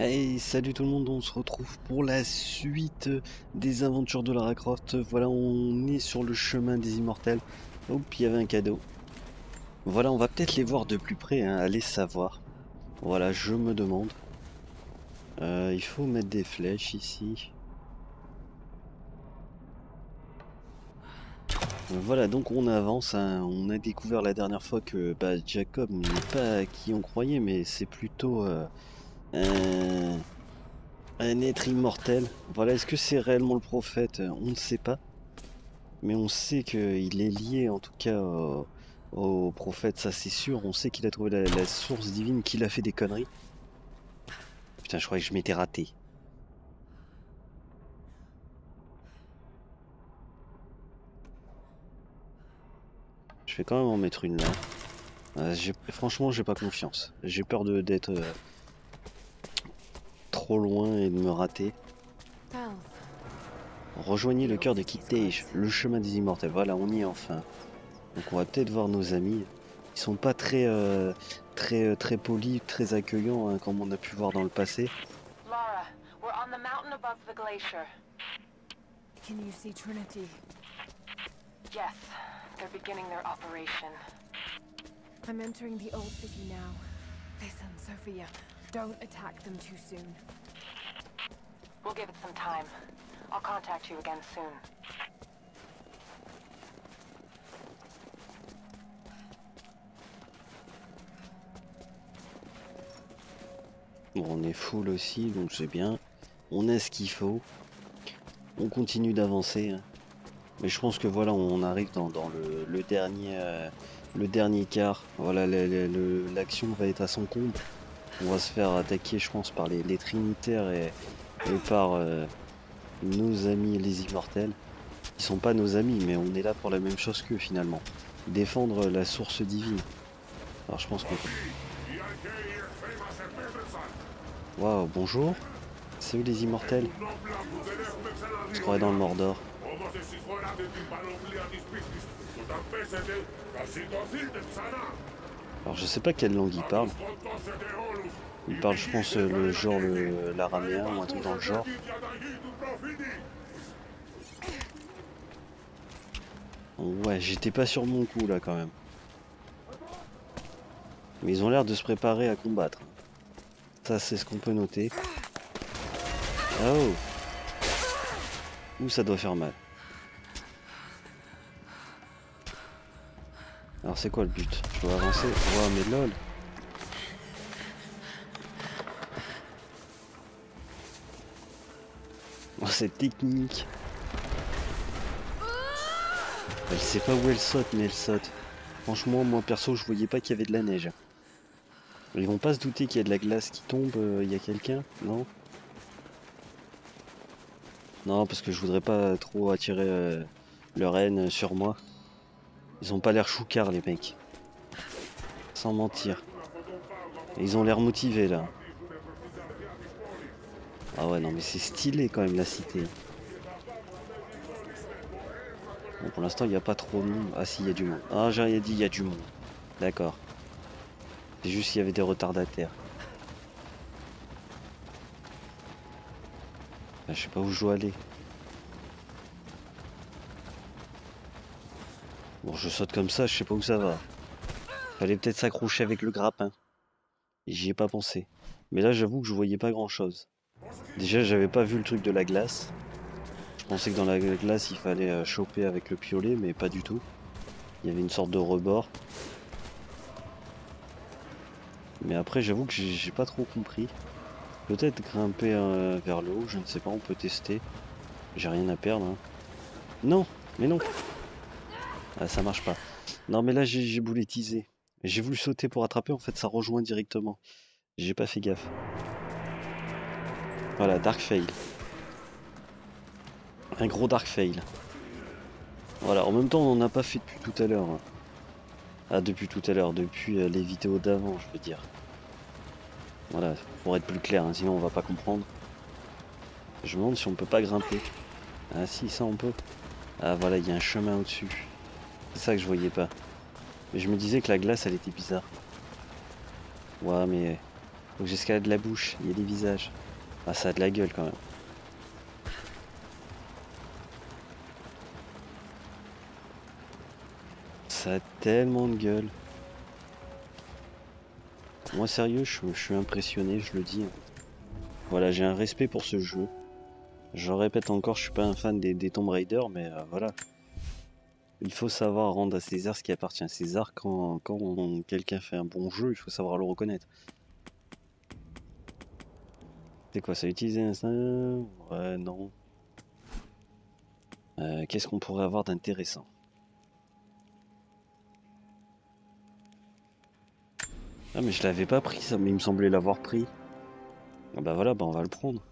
Hey, salut tout le monde, on se retrouve pour la suite des aventures de Lara Croft. Voilà, on est sur le chemin des immortels. Puis il y avait un cadeau. Voilà, on va peut-être les voir de plus près, hein, allez savoir. Voilà, je me demande. Euh, il faut mettre des flèches ici. Voilà, donc on avance. hein. On a découvert la dernière fois que bah, Jacob n'est pas qui on croyait, mais c'est plutôt euh, un, un être immortel. Voilà, est-ce que c'est réellement le prophète? On ne sait pas. Mais on sait qu'il est lié en tout cas au, prophète, ça c'est sûr. On sait qu'il a trouvé la, source divine, qu'il a fait des conneries. Putain, je croyais que je m'étais raté. Je vais quand même en mettre une là. Euh, franchement, j'ai pas confiance. J'ai peur d'être euh, trop loin et de me rater. Rejoignez le cœur de Kittage, le chemin des immortels. Voilà, on y est enfin. Donc on va peut-être voir nos amis. Ils sont pas très euh, très euh, très polis, très accueillants hein, comme on a pu voir dans le passé. Lara, we're on the mountain above the glacier. Can you see Trinity? Yes, they're beginning their operation. I'm entering the old city now. Listen, Sophia, don't attack them too soon. We'll give it some time. I'll contact you again soon. Bon, on est full aussi, donc c'est bien. On a ce qu'il faut. On continue d'avancer. hein. Mais je pense que voilà, on arrive dans, le, dernier euh, le dernier quart. Voilà, l'action va être à son comble. On va se faire attaquer, je pense, par les, les Trinitaires et, et par euh, nos amis les Immortels. Ils sont pas nos amis, mais on est là pour la même chose qu'eux finalement. Défendre la source divine. Alors je pense qu'on Waouh, bonjour. C'est eux les immortels Je croyais dans le Mordor. Alors je sais pas quelle langue ils parlent. Ils parlent, je pense, euh, le genre l'araméen ou un truc dans le genre. Ouais, j'étais pas sur mon coup là quand même. Mais ils ont l'air de se préparer à combattre. Ça, c'est ce qu'on peut noter. Oh Ouh, ça doit faire mal. Alors, c'est quoi le but? Je dois avancer Ouah, mais lol Oh, cette technique Elle sait pas où elle saute, mais elle saute. Franchement, moi perso, je voyais pas qu'il y avait de la neige. Ils vont pas se douter qu'il y a de la glace qui tombe, euh, il y a quelqu'un Non? Non, parce que je voudrais pas trop attirer euh, leur haine sur moi. Ils ont pas l'air choucards, les mecs. Sans mentir. Ils ont l'air motivés, là. Ah ouais, non, mais c'est stylé, quand même, la cité. Bon, pour l'instant, il n'y a pas trop de monde. Ah si, il y a du monde. Ah, j'ai rien dit, il y a du monde. D'accord. C'est juste qu'il y avait des retardataires. Ah, je sais pas où je dois aller. Bon, je saute comme ça, je sais pas où ça va. Fallait peut-être s'accrocher avec le grappin. J'y ai pas pensé. Mais là, j'avoue que je voyais pas grand-chose. Déjà, j'avais pas vu le truc de la glace. Je pensais que dans la glace, il fallait euh, choper avec le piolet, mais pas du tout. Il y avait une sorte de rebord. Mais après, j'avoue que j'ai pas trop compris. Peut-être grimper euh, vers le haut, je ne sais pas, on peut tester. J'ai rien à perdre. hein. Non, mais non. Ah, ça marche pas. Non, mais là, j'ai j'ai boulettisé. J'ai voulu sauter pour attraper, en fait, ça rejoint directement. J'ai pas fait gaffe. Voilà, Dark Fail. Un gros Dark Fail. Voilà, en même temps, on n'en a pas fait depuis tout à l'heure. hein. Ah, depuis tout à l'heure, depuis euh, les vidéos d'avant, je veux dire. Voilà, pour être plus clair, hein, sinon on va pas comprendre. Je me demande si on peut pas grimper. Ah si, ça on peut. Ah voilà, il y a un chemin au-dessus. C'est ça que je voyais pas. Mais je me disais que la glace, elle était bizarre. Ouais, mais Faut que j'escalade la bouche, il y a des visages. Ah ça a de la gueule quand même. Ça a tellement de gueule. Moi sérieux, je, suis impressionné, je le dis. Voilà, j'ai un respect pour ce jeu. Je répète encore, je suis pas un fan des, Tomb Raider, mais euh, voilà. Il faut savoir rendre à César ce qui appartient à César. Quand, quelqu'un fait un bon jeu, il faut savoir le reconnaître. C'est quoi, ça utiliser un... Ouais, non. Euh, Qu'est-ce qu'on pourrait avoir d'intéressant? Ah mais je l'avais pas pris ça, mais il me semblait l'avoir pris. Ah bah voilà, bah on va le prendre.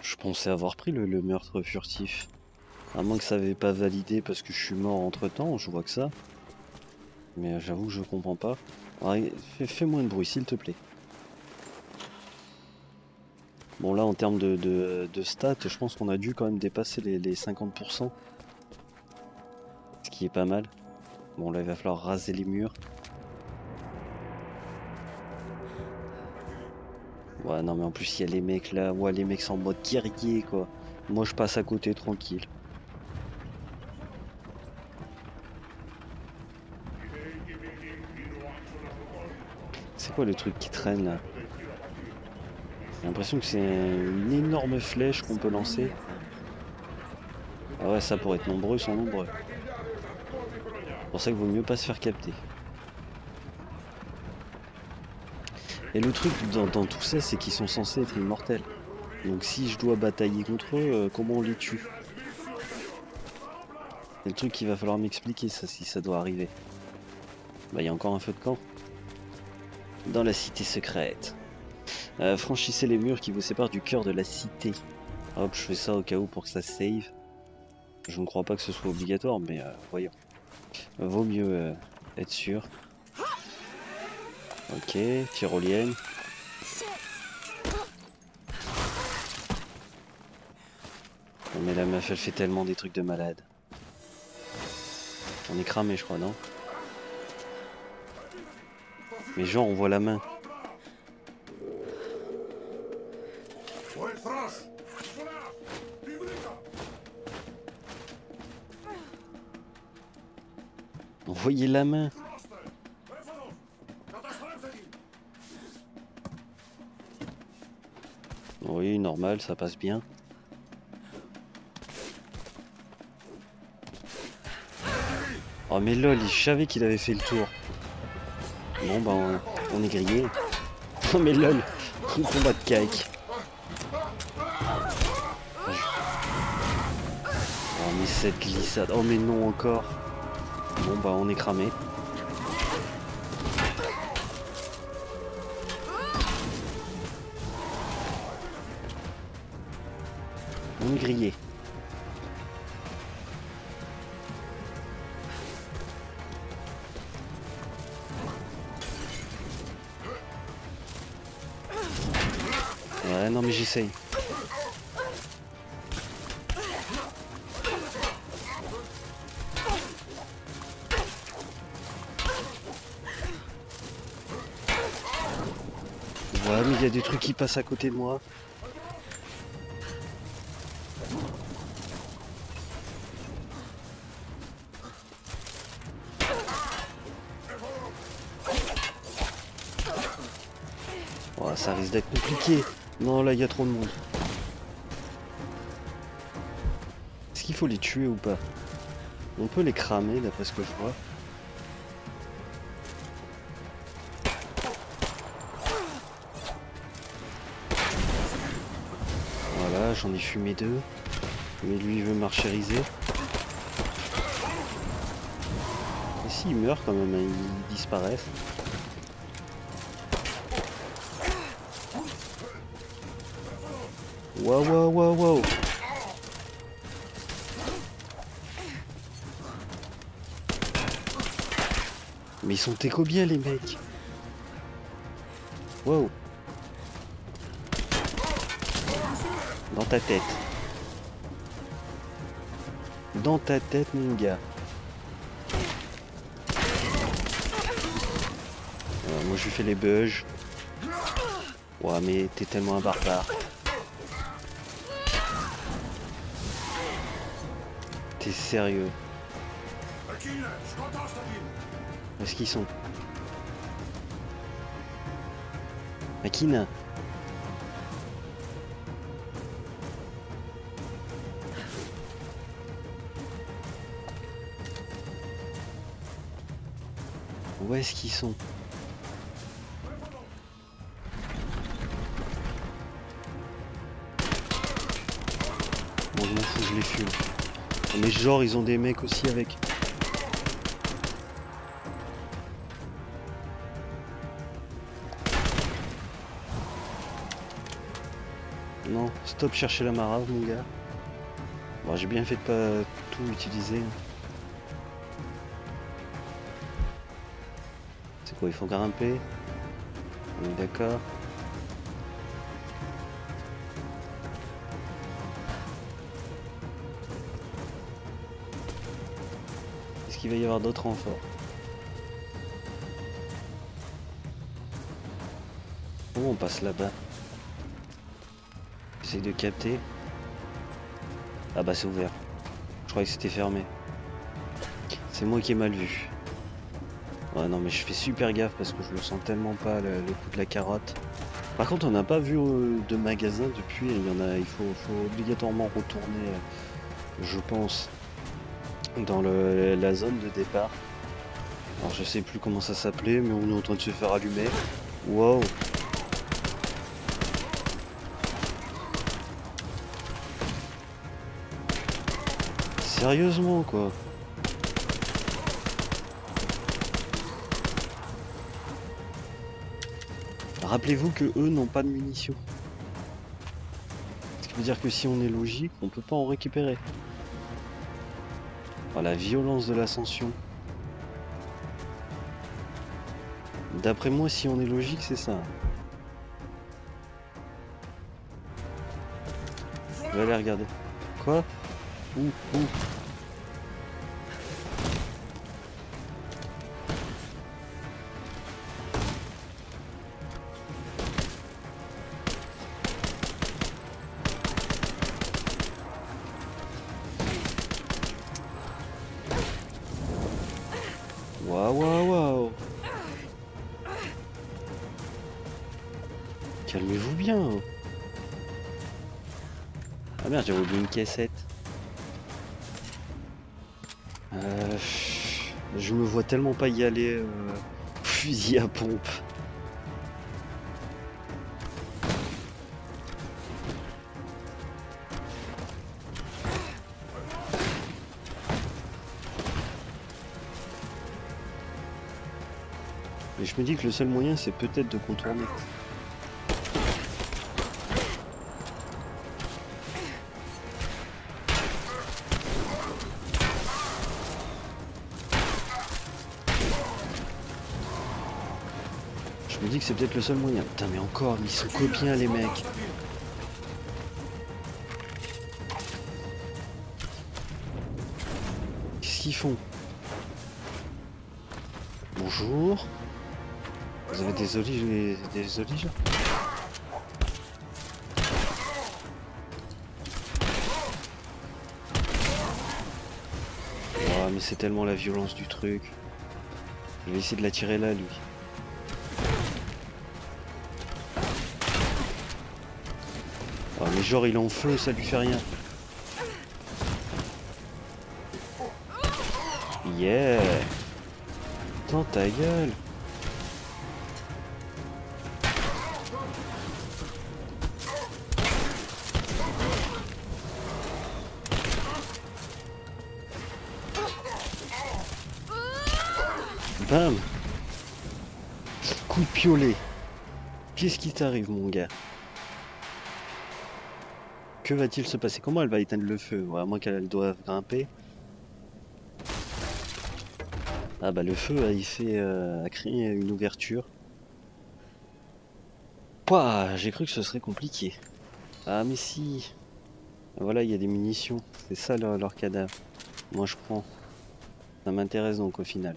Je pensais avoir pris le, le meurtre furtif. À moins que ça avait pas validé parce que je suis mort entre temps, je vois que ça. Mais euh, j'avoue que je comprends pas. Ouais, fais, fais de bruit s'il te plaît. Bon là en termes de, stats, je pense qu'on a dû quand même dépasser les, les 50%. Ce qui est pas mal. Bon là il va falloir raser les murs. Ouais non mais en plus il y a les mecs là, ouais les mecs sont en mode guerrier quoi. Moi je passe à côté tranquille. C'est quoi le truc qui traîne là? J'ai l'impression que c'est une énorme flèche qu'on peut lancer. Ah ouais ça pour être nombreux, sont nombreux. C'est pour ça qu'il vaut mieux pas se faire capter. Et le truc dans, dans tout ça, c'est qu'ils sont censés être immortels. Donc si je dois batailler contre eux, euh, comment on les tue? C'est le truc qu'il va falloir m'expliquer, ça, si ça doit arriver. Bah, il y a encore un feu de camp. Dans la cité secrète. Euh, franchissez les murs qui vous séparent du cœur de la cité. Hop, je fais ça au cas où pour que ça save. Je ne crois pas que ce soit obligatoire, mais euh, voyons. Vaut mieux euh, être sûr. Ok, tyrolienne. Mais la meuf elle fait tellement des trucs de malade. On est cramé je crois, non? Mais genre on voit la main. On voyait la main. Oui, normal, ça passe bien. Oh mais lol, je savais qu'il avait fait le tour. Bon bah on, on est grillé. Oh mais lol, combat de cake. Oh mais cette glissade, oh mais non encore. Bon bah on est cramé. On est grillé. Ouais, non mais j'essaye. Y a des trucs qui passent à côté de moi. Ouais, ça risque d'être compliqué. Non, là, il y a trop de monde. Est-ce qu'il faut les tuer ou pas? On peut les cramer, d'après ce que je vois. Voilà, j'en ai fumé deux. Mais lui, il veut marchériser. Et s'il meurt quand même, hein, ils disparaissent. Waouh, waouh, waouh, waouh. Mais ils sont éco bien les mecs. Waouh. Dans tête. Dans ta tête, mon gars. Euh, moi, je lui fais les bugs. Ouais, mais t'es tellement un barbare. T'es sérieux est-ce qu'ils sont? Akina Où est-ce qu'ils sont Bon, je m'en fous, je les fume. Mais genre, ils ont des mecs aussi avec. Non, stop chercher la marave, mon gars. Bon, j'ai bien fait de pas tout utiliser. Il faut grimper On est d'accord. Est-ce qu'il va y avoir d'autres renforts? Oh, on passe là-bas. J'essaie de capter. Ah bah c'est ouvert. Je croyais que c'était fermé. C'est moi qui ai mal vu. Ouais non mais je fais super gaffe parce que je le sens tellement pas le, coup de la carotte. Par contre on n'a pas vu euh, de magasin depuis, il y en a, il faut, obligatoirement retourner, euh, je pense, dans la zone de départ. Alors je sais plus comment ça s'appelait, mais on est en train de se faire allumer. Wow Sérieusement quoi Rappelez-vous que eux n'ont pas de munitions. Ce qui veut dire que si on est logique, on peut pas en récupérer. Oh, la violence de l'ascension. D'après moi, si on est logique, c'est ça. Je vais aller regarder. Quoi? Où? Où? J'avais oublié une caissette. Euh, je me vois tellement pas y aller euh, fusil à pompe. Et je me dis que le seul moyen c'est peut-être de contourner. C'est peut-être le seul moyen. Putain mais encore, ils sont copiens les mecs. Qu'est-ce qu'ils font Bonjour. Vous avez des olives des olives Oh mais c'est tellement la violence du truc. Je vais essayer de l'attirer là lui. Genre il est en feu, ça lui fait rien. Yeah. Dans ta gueule. Bam. Coup de piolet. Qu'est-ce qui t'arrive mon gars? Que va-t-il se passer? Comment elle va éteindre le feu? Ouais, À moins qu'elle doive grimper. Ah bah le feu fait euh, a créé une ouverture. Pouah, j'ai cru que ce serait compliqué. Ah mais si. Voilà, il y a des munitions. C'est ça leur, cadavre. Moi je prends. Ça m'intéresse donc au final.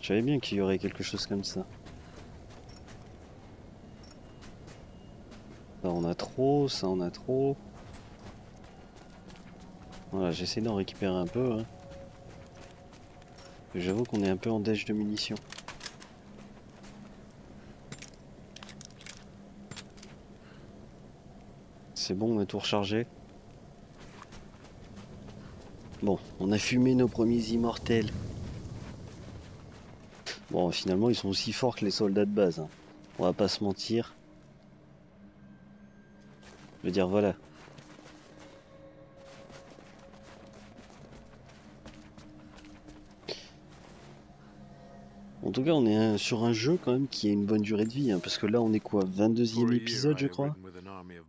Je bien qu'il y aurait quelque chose comme ça. on a trop, ça on a trop. Voilà, j'essaie d'en récupérer un peu. hein. J'avoue qu'on est un peu en dèche de munitions. C'est bon, on a tout rechargé. Bon, on a fumé nos premiers immortels. Bon, finalement, ils sont aussi forts que les soldats de base. hein. On va pas se mentir. Je veux dire, voilà. En tout cas, on est sur un jeu quand même qui a une bonne durée de vie, hein, parce que là, on est quoi 22e épisode, je crois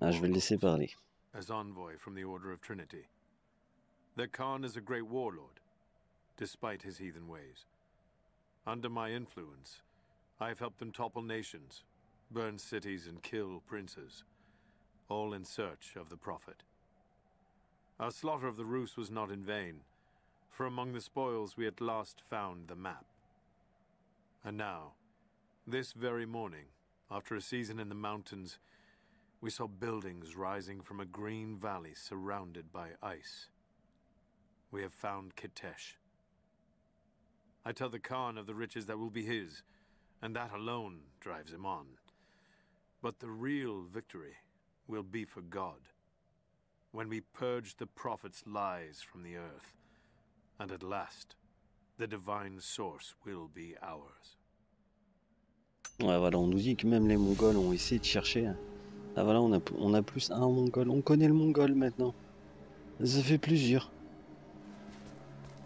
Ah, je vais le laisser parler. as envoy from the Order of Trinity. Their Khan is a great warlord, despite his heathen ways. Under my influence, I have helped them topple nations, burn cities, and kill princes, all in search of the Prophet. Our slaughter of the Rus was not in vain, for among the spoils we at last found the map. And now, this very morning, after a season in the mountains, we saw buildings rising from a green valley surrounded by ice. We have found Kitesh. I tell the Khan of the riches that will be his, and that alone drives him on. But the real victory will be for God, when we purge the prophet's lies from the earth, and at last, the divine source will be ours. Voilà, on nous dit que même les Mongols ont essayé de chercher. hein. Ah voilà, on a, plus un Mongol. On connaît le Mongol maintenant. Ça fait plusieurs.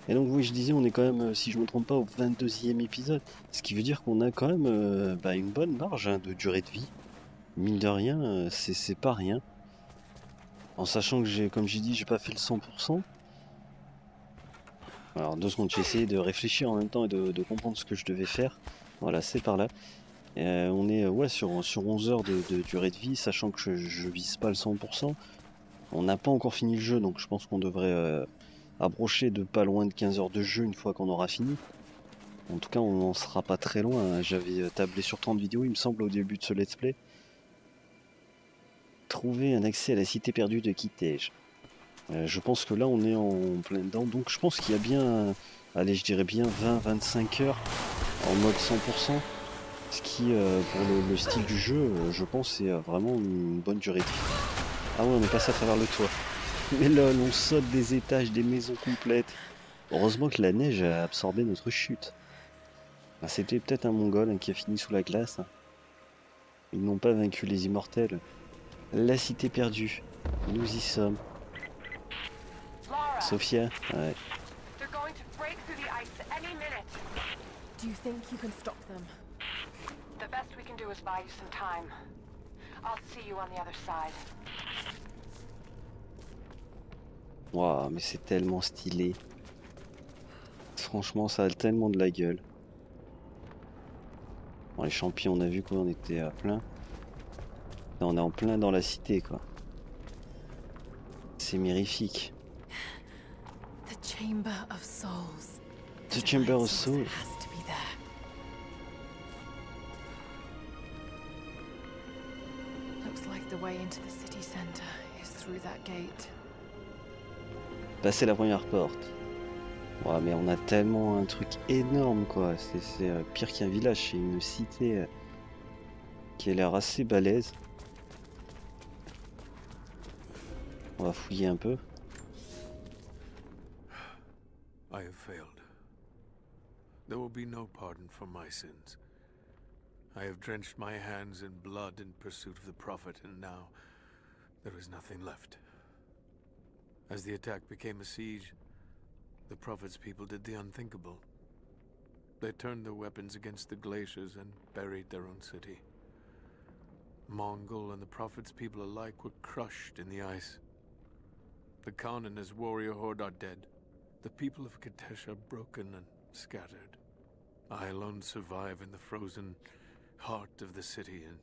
Et donc oui, je disais, on est quand même, euh, si je me trompe pas, au 22e épisode. Ce qui veut dire qu'on a quand même euh, bah, une bonne marge hein, de durée de vie. Mine de rien, euh, c'est pas rien. En sachant que j'ai, comme j'ai dit, j'ai pas fait le 100%. Alors deux secondes, j'ai essayé de réfléchir en même temps et de, comprendre ce que je devais faire. Voilà, c'est par là. Euh, on est ouais, sur, sur 11 heures de, durée de vie, sachant que je, je vise pas le 100%. On n'a pas encore fini le jeu, donc je pense qu'on devrait euh, approcher de pas loin de 15 heures de jeu une fois qu'on aura fini. En tout cas, on n'en sera pas très loin. hein. J'avais euh, tablé sur 30 vidéos, il me semble, au début de ce let's play. Trouver un accès à la cité perdue de Kitej. Euh, je pense que là, on est en plein dedans. Donc je pense qu'il y a bien, allez, je dirais bien 20-25 heures en mode 100%. Ce qui, euh, pour le, le style du jeu, euh, je pense, c'est vraiment une bonne durée de vie. Ah ouais, on est passé à travers le toit. Mais lol, on saute des étages, des maisons complètes. Heureusement que la neige a absorbé notre chute. Ah, C'était peut-être un mongol hein, qui a fini sous la glace. Ils n'ont pas vaincu les immortels. La cité perdue. Nous y sommes. Lara, Sophia Ouais. they're going to break through the ice any minute. Do you think you can stop them? The best we can do is buy you some time. I'll see you on the other side. Waouh, mais c'est tellement stylé. Franchement, ça a tellement de la gueule. Bon, les champions, on a vu quoi, on était à plein. Là, on est en plein dans la cité, quoi. C'est mirifique. The Chamber of Souls. The Chamber of Souls. has to be there. Looks like the way into the city center is through that gate. Passer la première porte. Ouais, mais on a tellement un truc énorme, quoi. C'est c'est, euh, pire qu'un village, c'est une cité euh, qui a l'air assez balèze. On va fouiller un peu. For my sins. I have drenched my hands in blood in pursuit of the Prophet, and now there is nothing left. As the attack became a siege, the Prophet's people did the unthinkable. They turned their weapons against the glaciers and buried their own city. Mongol and the Prophet's people alike were crushed in the ice. The Khan and his warrior horde are dead. The people of Katesh are broken and scattered. I alone survive in the frozen heart of the city, and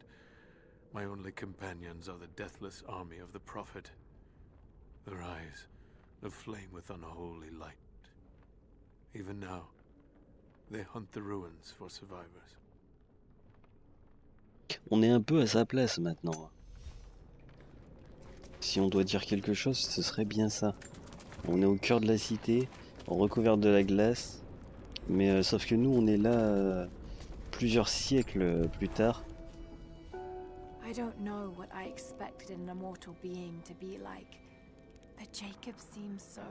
my only companions are the deathless army of the Prophet. Their eyes aflame with unholy light. Even now, they hunt the ruins for survivors. On est un peu à sa place maintenant. Si on doit dire quelque chose, ce serait bien ça. On est au cœur de la cité, recouverte de la glace. Mais euh, sauf que nous, on est là euh, plusieurs siècles euh, plus tard. I don't know what I expected an immortal being to be like, but Jacob seems so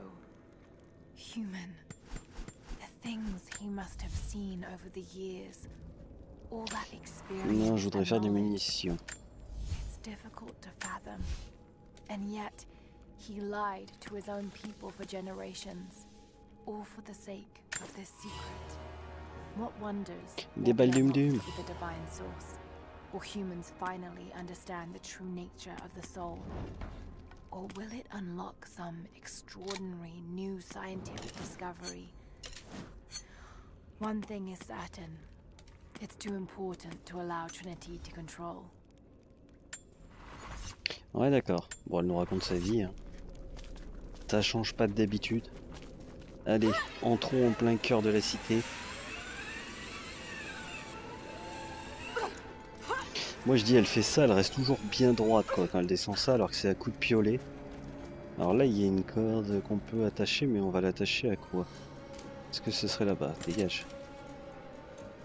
human. The things he must have seen over the years, all that experience. Non, je voudrais and faire des knowledge. munitions. It's difficult to fathom. And yet, he lied to his own people for generations, all for the sake of this secret. What wonders Des will be balles unlocked with the divine source? Will humans finally understand the true nature of the soul? Or will it unlock some extraordinary new scientific discovery? One thing is certain. It's too important to allow Trinity to control. Ouais, d'accord. Bon, elle nous raconte sa vie. hein. Ça change pas d'habitude. Allez, entrons en plein cœur de la cité. Moi je dis, elle fait ça, elle reste toujours bien droite quoi, quand elle descend ça, alors que c'est à coup de piolet. Alors là, il y a une corde qu'on peut attacher, mais on va l'attacher à quoi? Est-ce que ce serait là-bas? Dégage.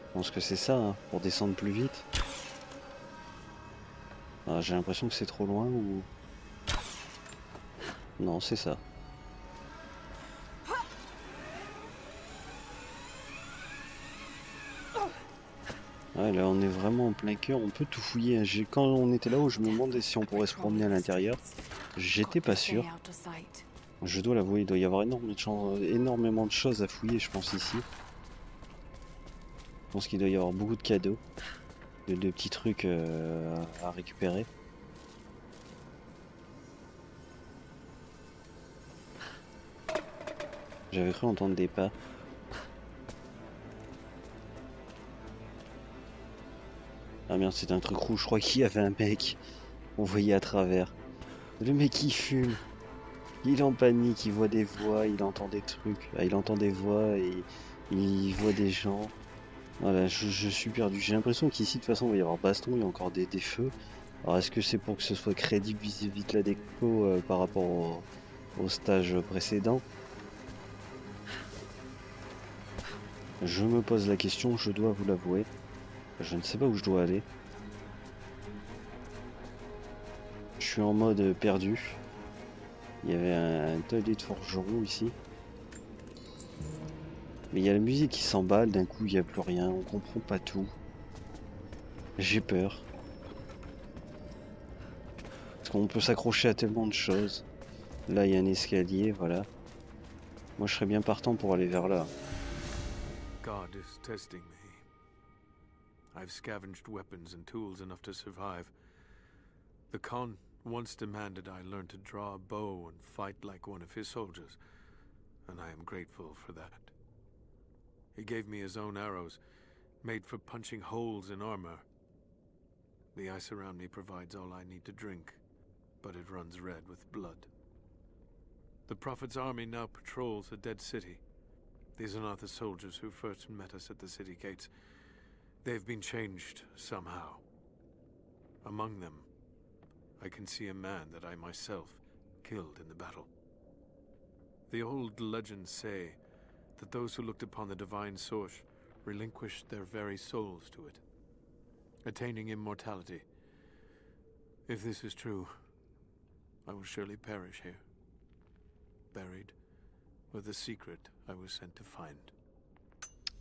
Je pense que c'est ça, hein, pour descendre plus vite. Ah, J'ai l'impression que c'est trop loin ou... Non, c'est ça. Ouais, là on est vraiment en plein cœur, on peut tout fouiller. Quand on était là-haut, je me demandais si on pourrait se promener à l'intérieur. J'étais pas sûr. Je dois l'avouer, il doit y avoir énormément de, énormément de choses à fouiller, je pense, ici. Je pense qu'il doit y avoir beaucoup de cadeaux, de, de petits trucs euh, à récupérer. J'avais cru entendre des pas. Ah merde, c'est un truc rouge, je crois qu'il y avait un mec. On voyait à travers. Le mec il fume. Il est en panique, il voit des voix, il entend des trucs. Ah, il entend des voix et il voit des gens. Voilà, je, suis perdu. J'ai l'impression qu'ici, de toute façon, il va y avoir baston, il y a encore des, feux. Alors, est-ce que c'est pour que ce soit crédible vis-à-vis de la déco euh, par rapport au stage précédent? Je me pose la question, je dois vous l'avouer. Je ne sais pas où je dois aller. Je suis en mode perdu. Il y avait un, un de forgeron ici. Mais il y a la musique qui s'emballe, d'un coup il n'y a plus rien, on comprend pas tout. J'ai peur. Parce qu'on peut s'accrocher à tellement de choses. Là il y a un escalier, voilà. Moi je serais bien partant pour aller vers là. I've scavenged weapons and tools enough to survive. The Khan once demanded I learn to draw a bow and fight like one of his soldiers, and I am grateful for that. He gave me his own arrows, made for punching holes in armor. The ice around me provides all I need to drink, but it runs red with blood. The Prophet's army now patrols a dead city. These are not the soldiers who first met us at the city gates. They've been changed somehow. Among them, I can see a man that I myself killed in the battle. The old legends say that those who looked upon the divine source relinquished their very souls to it, attaining immortality. If this is true, I will surely perish here, buried with the secret I was sent to find.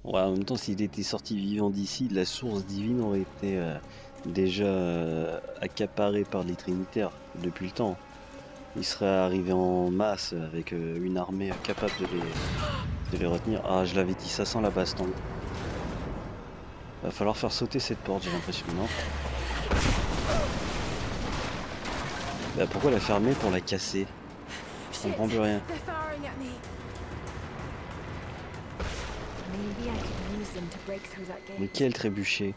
Ouais, en même temps, s'il était sorti vivant d'ici, la source divine aurait été euh, déjà euh, accaparée par les Trinitaires depuis le temps. Il serait arrivé en masse avec euh, une armée capable de les, de les retenir. Ah, je l'avais dit, ça sent la baston. Va falloir faire sauter cette porte, j'ai l'impression, non? Bah pourquoi la fermer pour la casser? Je comprends plus rien. Mais quel trébuchet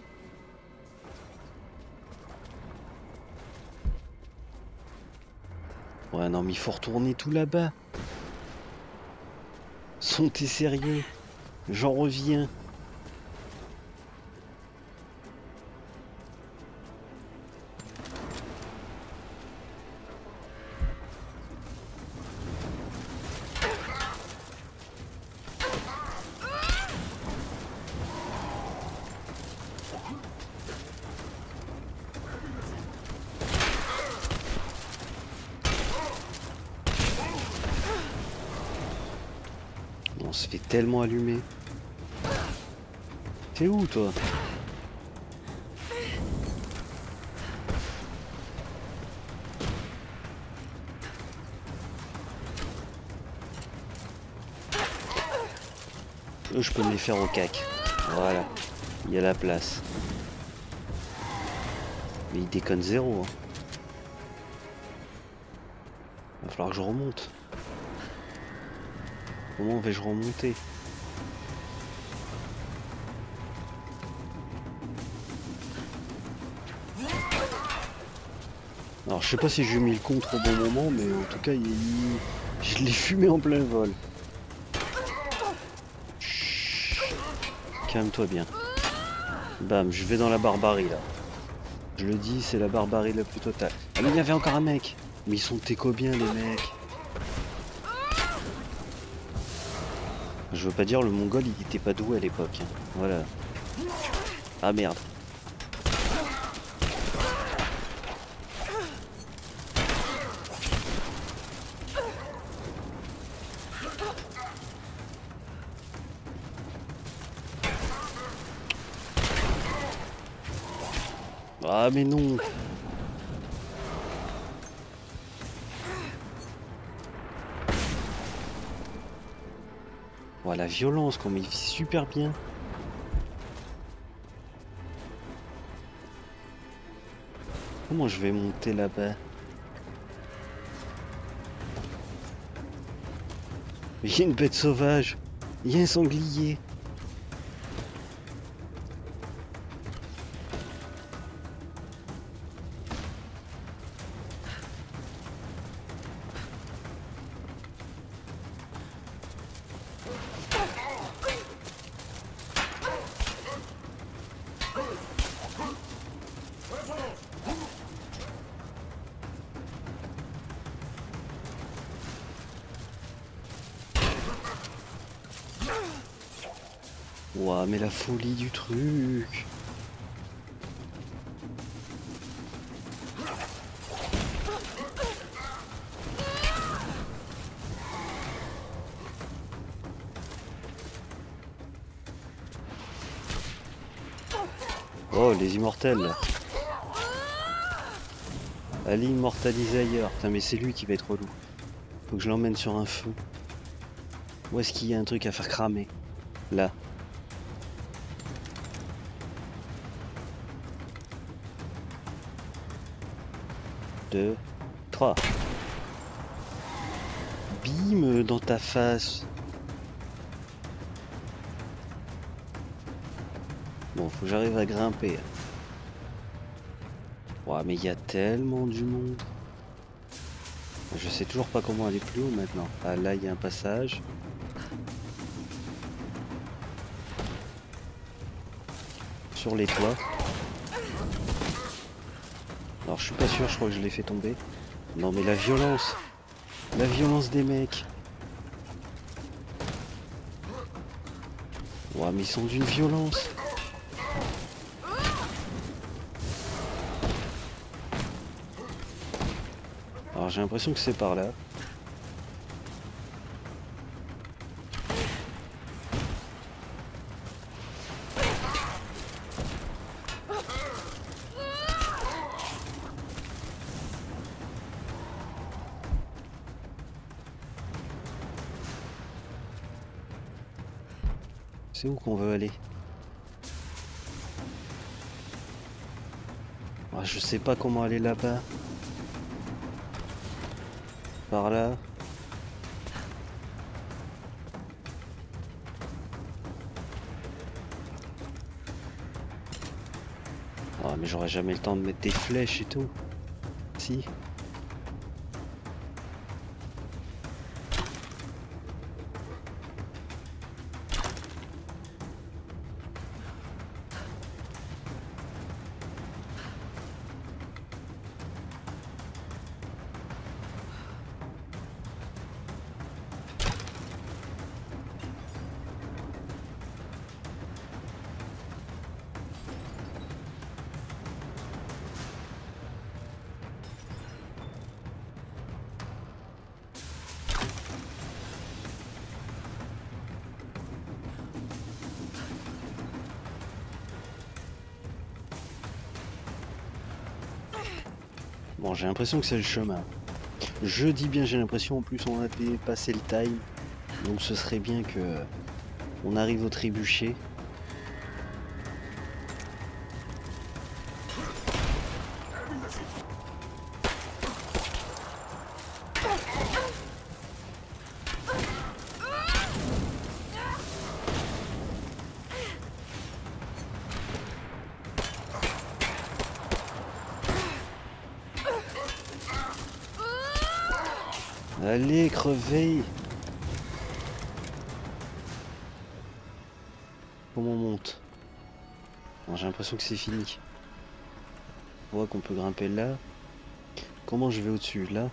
Ouais non mais il faut retourner tout là-bas. Sont t'es sérieux? J'en reviens. Se fait tellement allumer. T'es où toi? Eux, je peux me les faire au cac. Voilà. Il y a la place. Mais il déconne zéro. Hein. Va falloir que je remonte. Comment vais-je remonter Alors je sais pas si j'ai mis le contre au bon moment, mais en tout cas il... je l'ai fumé en plein vol. Calme-toi bien. Bam, je vais dans la barbarie là. Je le dis, c'est la barbarie la plus totale. Ah mais il y avait encore un mec Mais ils sont téco bien les mecs Je veux pas dire le mongol il était pas doué à l'époque. hein. Voilà. Ah merde. Ah mais non La violence qu'on met super bien. Comment je vais monter là-bas? Il y a une bête sauvage. Il y a un sanglier. Folie du truc. Oh, les immortels. là. Allez, immortaliser ailleurs. Putain, mais c'est lui qui va être relou. Faut que je l'emmène sur un feu. Où est-ce qu'il y a un truc à faire cramer? Là. Deux, trois. Bim dans ta face. Bon, faut que j'arrive à grimper. Ouais, mais il y a tellement du monde. Je sais toujours pas comment aller plus haut maintenant. Ah, là, il y a un passage. Sur les toits. Alors, je suis pas sûr, je crois que je l'ai fait tomber. Non, mais la violence La violence des mecs Ouais, mais ils sont d'une violence Alors j'ai l'impression que c'est par là. C'est où qu'on veut aller Ah, Je sais pas comment aller là-bas. Par là. Ah mais j'aurais jamais le temps de mettre des flèches et tout. Si. Bon, j'ai l'impression que c'est le chemin. Je dis bien j'ai l'impression, en plus on a dépassé le time. Donc ce serait bien que on arrive au trébuchet. Crevez Comment on monte J'ai l'impression que c'est fini. On voit qu'on peut grimper là. Comment je vais au-dessus Là?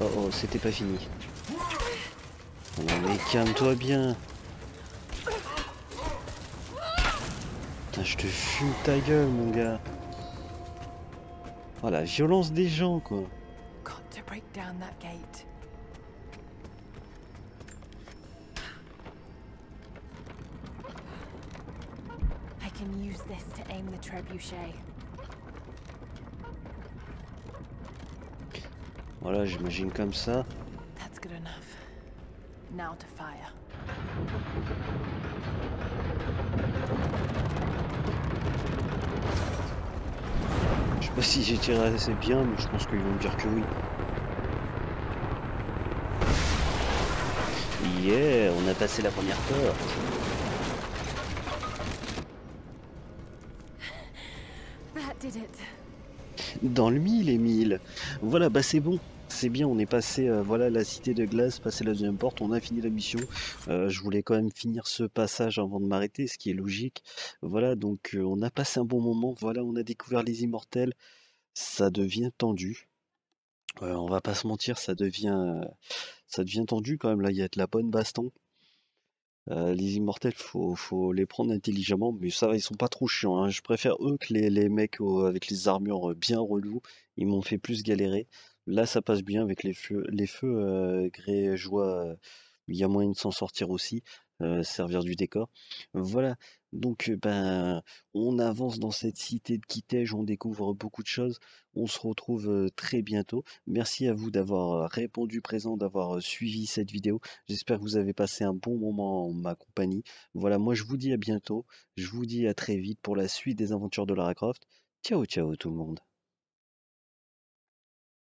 Oh oh, c'était pas fini. Non mais calme-toi bien Putain, je te fume ta gueule, mon gars Oh la violence des gens, quoi Got to break down that gate. I can use this to aim the trebuchet. Voilà, j'imagine comme ça. That's good enough. Now to fire. Sais pas si j'ai tiré assez bien, mais je pense qu'ils vont me dire que oui. Yeah, on a passé la première porte. Dans le mille et mille. Voilà, bah c'est bon. C'est bien, on est passé, euh, voilà, la cité de glace, passé la deuxième porte, on a fini la mission. Euh, je voulais quand même finir ce passage avant de m'arrêter, ce qui est logique. Voilà, donc euh, on a passé un bon moment. Voilà, on a découvert les immortels. Ça devient tendu. On va pas se mentir, ça devient, ça devient tendu quand même. Là, il y a de la bonne baston. Les immortels, faut, faut les prendre intelligemment, mais ça ils sont pas trop chiants. hein. Je préfère eux que les, mecs avec les armures bien relous. Ils m'ont fait plus galérer. Là, ça passe bien avec les feux, les feux Il y a moyen de s'en sortir aussi, servir du décor. Voilà. Donc, ben, on avance dans cette cité de Kitej, on découvre beaucoup de choses. On se retrouve très bientôt. Merci à vous d'avoir répondu présent, d'avoir suivi cette vidéo. J'espère que vous avez passé un bon moment en ma compagnie. Voilà, moi je vous dis à bientôt. Je vous dis à très vite pour la suite des aventures de Lara Croft. Ciao, ciao tout le monde.